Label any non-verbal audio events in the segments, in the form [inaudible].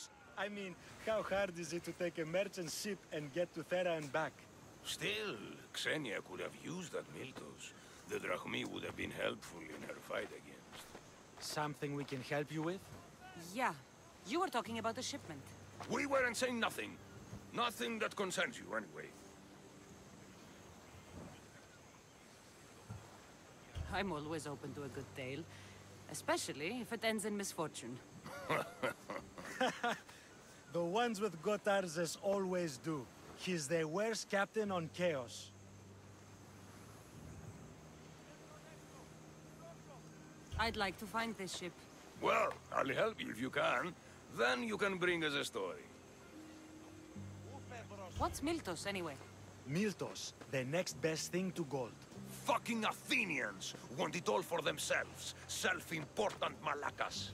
Miltos. I mean, how hard is it to take a merchant ship and get to Thera and back? Still, Xenia could have used that Miltos. The Drachmae would have been helpful in her fight against. Something we can help you with? Yeah. You were talking about the shipment. We weren't saying nothing. Nothing that concerns you, anyway. I'm always open to a good tale. Especially if it ends in misfortune. [laughs] [laughs] The ones with Gotarzes always do. He's the worst captain on Keos. I'd like to find this ship. Well, I'll help you if you can. Then you can bring us a story. What's Miltos, anyway? Miltos, the next best thing to gold. Fucking Athenians want it all for themselves. Self-important malacas.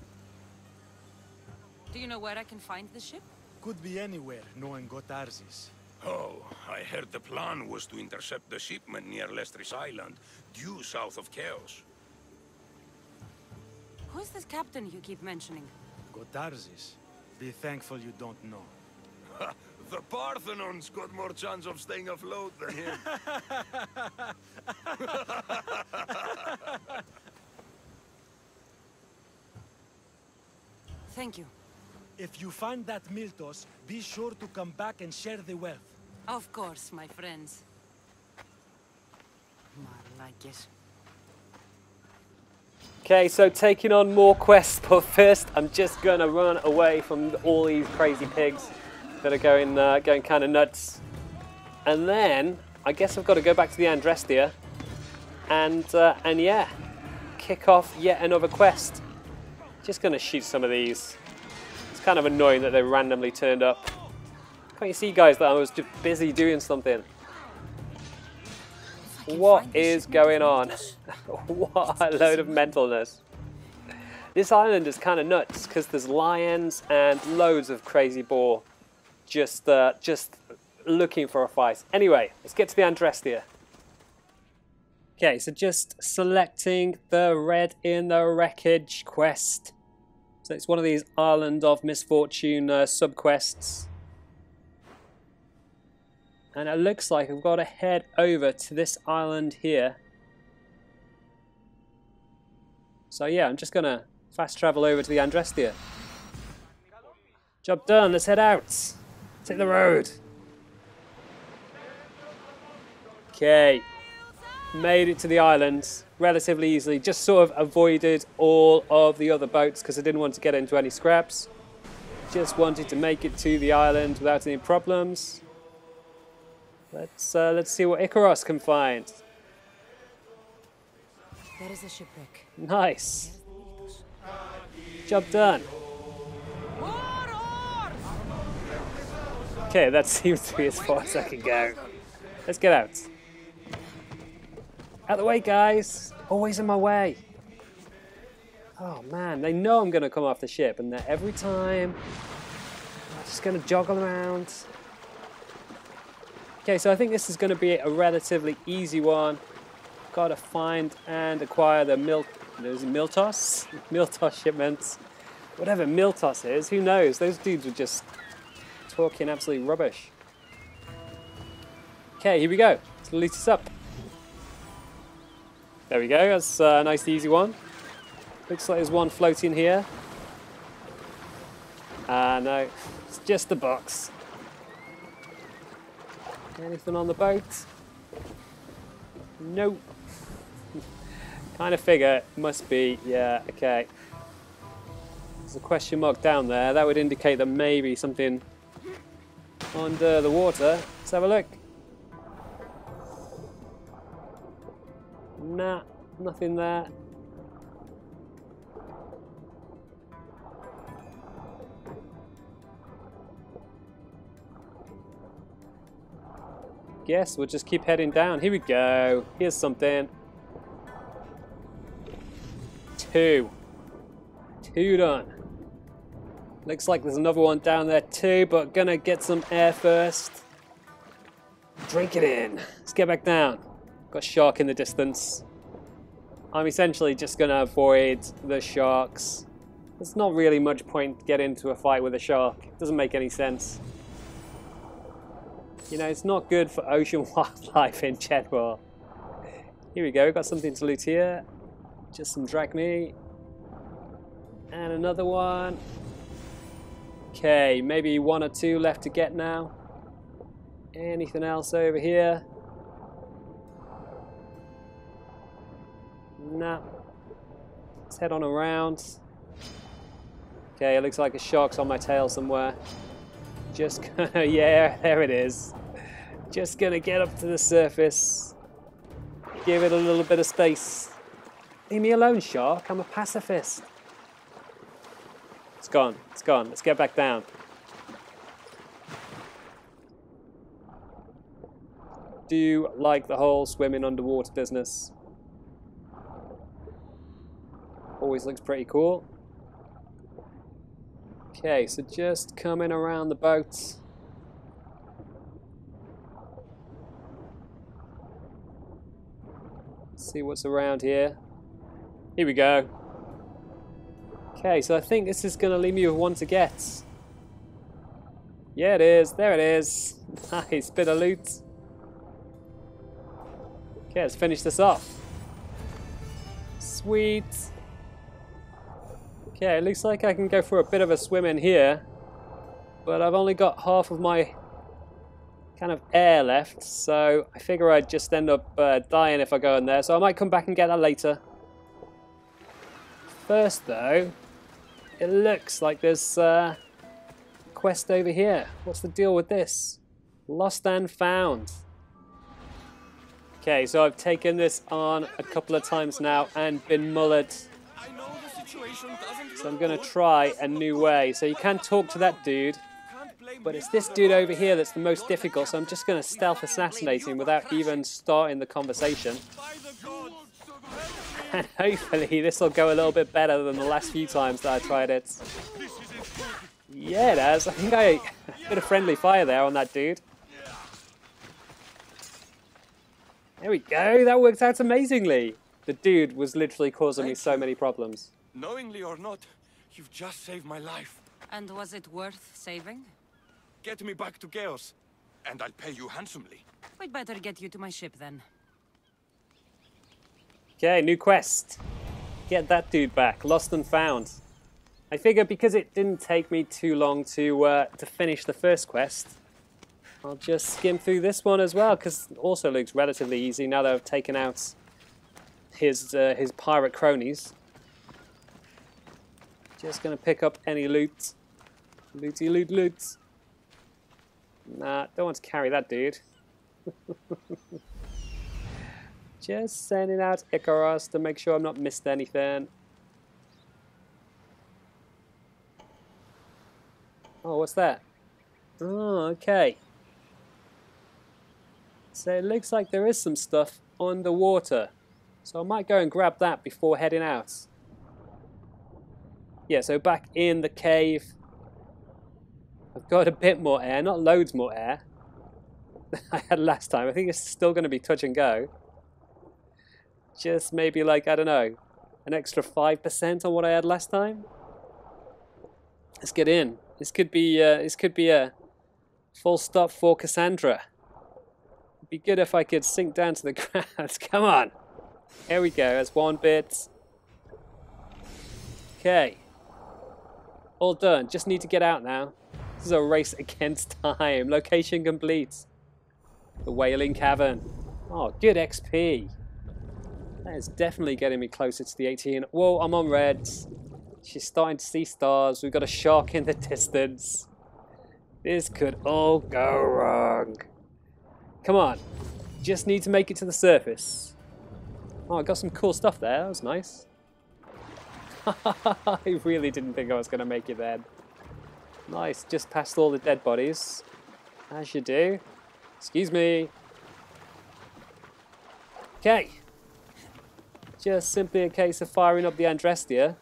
Do you know where I can find the ship? Could be anywhere, knowing Gotarzes. Oh, I heard the plan was to intercept the shipment near Lestris Island, due south of Keos. Who's this captain you keep mentioning? Gotarzes. Be thankful you don't know. The Parthenon's got more chance of staying afloat than him. [laughs] Thank you. If you find that Miltos, be sure to come back and share the wealth. Of course, my friends. Malakis. Okay, so taking on more quests, but first I'm just going to run away from all these crazy pigs that are going uh, going kind of nuts. And then I guess I've got to go back to the Adrestia and uh, and yeah, kick off yet another quest. Just going to shoot some of these. Kind of annoying that they randomly turned up. Can't you see, guys, that I was just busy doing something? What is going on? [laughs] What a load of mentalness. This island is kind of nuts because there's lions and loads of crazy boar just uh, just looking for a fight. Anyway, let's get to the Adrestia. Okay, so just selecting the Red in the Wreckage quest. So it's one of these Island of Misfortune uh, subquests. And it looks like I've got to head over to this island here. So yeah, I'm just going to fast travel over to the Adrestia. Job done, let's head out. Take the road. Okay, made it to the island relatively easily. Just sort of avoided all of the other boats because I didn't want to get into any scraps. Just wanted to make it to the island without any problems. Let's uh, let's see what Ikaros can find. There is a shipwreck. Nice. Job done. Okay, that [laughs] seems to be as far as I can go. Let's get out. Out the way, guys. Always in my way. Oh man, they know I'm going to come off the ship, and they're every time I'm just going to joggle around. Okay, so I think this is going to be a relatively easy one. Got to find and acquire the Mil there's Miltos? [laughs] Miltos shipments. Whatever Miltos is, who knows? Those dudes were just talking absolute rubbish. Okay, here we go. Let's loot this up. There we go. That's a nice easy one. Looks like there's one floating here. Ah, no. It's just the box. Anything on the boat? Nope. [laughs] kind of figure must be, yeah, okay. There's a question mark down there. That would indicate that maybe something under the water. Let's have a look. Nah, nothing there. Guess we'll just keep heading down. Here we go. Here's something. Two. Two done. Looks like there's another one down there too, but gonna get some air first. Drink it in. Let's get back down. Got shark in the distance. I'm essentially just gonna avoid the sharks There's not really much point getting into a fight with a shark. It doesn't make any sense. You know, it's not good for ocean [laughs] wildlife in general. Here we go, got something to loot here. Just some drachmae. And another one. Okay, maybe one or two left to get now. Anything else over here? Nah. Let's head on around. Okay, it looks like a shark's on my tail somewhere. Just gonna, [laughs] yeah, there it is. Just gonna get up to the surface. Give it a little bit of space. Leave me alone, shark. I'm a pacifist. It's gone. It's gone. Let's get back down. Do you like the whole swimming underwater business? Always looks pretty cool. Okay, so just coming around the boat. See what's around here. Here we go. Okay, so I think this is going to leave me with one to get. Yeah, it is. There it is. [laughs] Nice bit of loot. Okay, let's finish this off. Sweet. Okay, it looks like I can go for a bit of a swim in here. But I've only got half of my kind of air left, so I figure I'd just end up uh, dying if I go in there. So I might come back and get that later. First, though, it looks like there's uh, a quest over here. What's the deal with this? Lost and found. Okay, so I've taken this on a couple of times now and been mullered. So I'm going to try a new way. So you can talk to that dude, but it's this dude over here that's the most difficult. So I'm just going to stealth assassinate him without even starting the conversation. [laughs] And hopefully this will go a little bit better than the last few times that I tried it. Yeah, it has. I think I a bit of friendly fire there on that dude. There we go. That worked out amazingly. The dude was literally causing me so many problems. Knowingly or not, you've just saved my life. And was it worth saving? Get me back to Keos, and I'll pay you handsomely. We'd better get you to my ship then. Okay, new quest. Get that dude back. Lost and found. I figure because it didn't take me too long to uh, to finish the first quest, I'll just skim through this one as well because it also looks relatively easy now that I've taken out his uh, his pirate cronies. Just gonna pick up any loot. Looty loot loot. Nah, don't want to carry that dude. [laughs] Just sending out Ikaros to make sure I'm not missed anything. Oh, what's that? Oh, okay. So it looks like there is some stuff underwater. So I might go and grab that before heading out. Yeah, so back in the cave. I've got a bit more air, not loads more air than [laughs] I had last time. I think it's still going to be touch and go. Just maybe like, I don't know, an extra 5% on what I had last time. Let's get in. This could be uh, this could be a full stop for Kassandra. It'd be good if I could sink down to the [laughs] ground. Come on. Here we go. That's one bit. Okay. All done. Just need to get out now. This is a race against [laughs] time. Location complete. The Wailing Cavern. Oh, good XP. That is definitely getting me closer to the 18. Whoa, I'm on reds. She's starting to see stars. We've got a shark in the [laughs] distance. This could all go wrong. Come on. Just need to make it to the surface. Oh, I got some cool stuff there. That was nice. [laughs] I really didn't think I was going to make it then. Nice. Just past all the dead bodies. As you do. Excuse me. Okay. Just simply a case of firing up the Adrestia.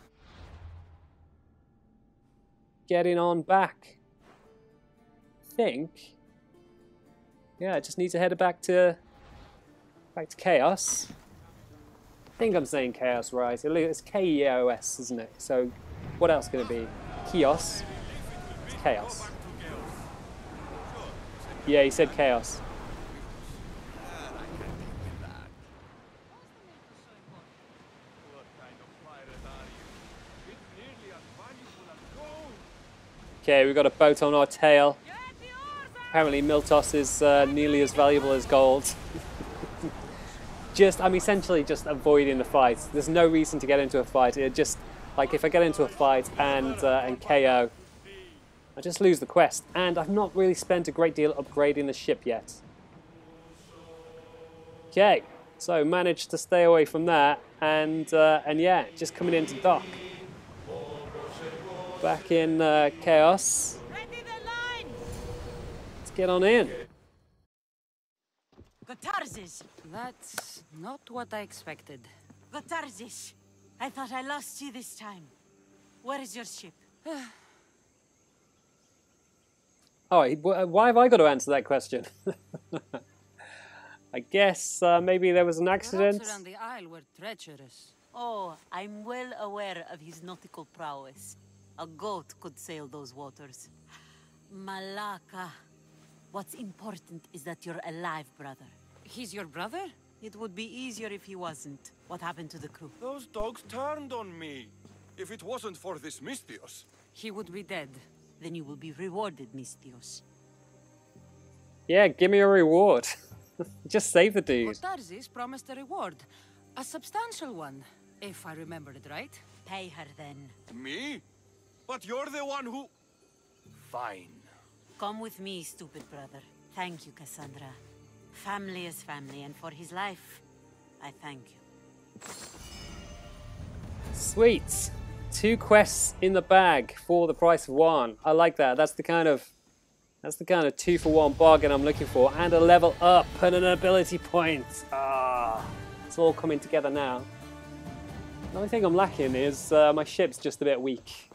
Getting on back. think. Yeah, I just need to head back to back to Chaos. I think I'm saying Chaos right. It's K-E-O-S, isn't it? So what else can it be? Chaos. It's chaos. Yeah, he said chaos. Okay, we've got a boat on our tail. Apparently Miltos is uh, nearly as valuable as gold. [laughs] just, I'm essentially just avoiding the fight. There's no reason to get into a fight. It just, like if I get into a fight and, uh, and KO, I just lose the quest. And I've not really spent a great deal upgrading the ship yet. Okay, so managed to stay away from that. And, uh, and yeah, just coming into dock. Back in uh, Chaos. Let's get on in. Gotarzes! That's not what I expected. Gotarzes! I thought I lost you this time. Where is your ship? [sighs] Oh, why have I got to answer that question? [laughs] I guess uh, maybe there was an The accident. rocks around the isle were treacherous. Oh, I'm well aware of his nautical prowess. A goat could sail those waters. Malaka. What's important is that you're alive, brother. He's your brother? It would be easier if he wasn't. What happened to the crew? Those dogs turned on me. If it wasn't for this Misthios. He would be dead. Then you will be rewarded, Misthios. Yeah, give me a reward. [laughs] Just save the dude. Gotarzes promised a reward. A substantial one, if I remember it right. Pay her then. Me? But you're the one who... Fine. Come with me, stupid brother. Thank you, Kassandra. Family is family, and for his life, I thank you. Sweet. Two quests in the bag for the price of one. I like that. That's the kind of that's the kind of two for one bargain I'm looking for. And a level up and an ability point. Ah, it's all coming together now. The only thing I'm lacking is uh, my ship's just a bit weak.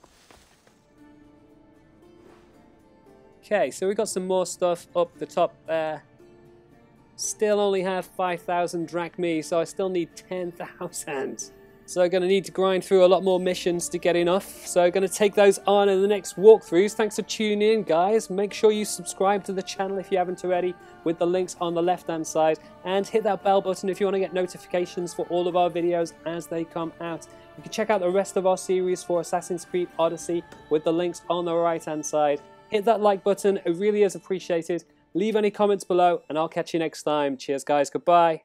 Okay, so we've got some more stuff up the top there. Still only have 5,000 drachmae, so I still need 10,000. So I'm going to need to grind through a lot more missions to get enough. So I'm going to take those on in the next walkthroughs. Thanks for tuning in, guys. Make sure you subscribe to the channel if you haven't already with the links on the left-hand side. And hit that bell button if you want to get notifications for all of our videos as they come out. You can check out the rest of our series for Assassin's Creed Odyssey with the links on the right-hand side. Hit that like button. It really is appreciated. Leave any comments below and I'll catch you next time. Cheers, guys. Goodbye.